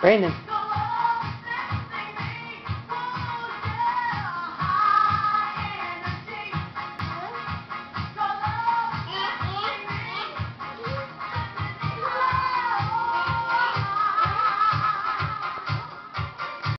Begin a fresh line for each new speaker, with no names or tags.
Brandon.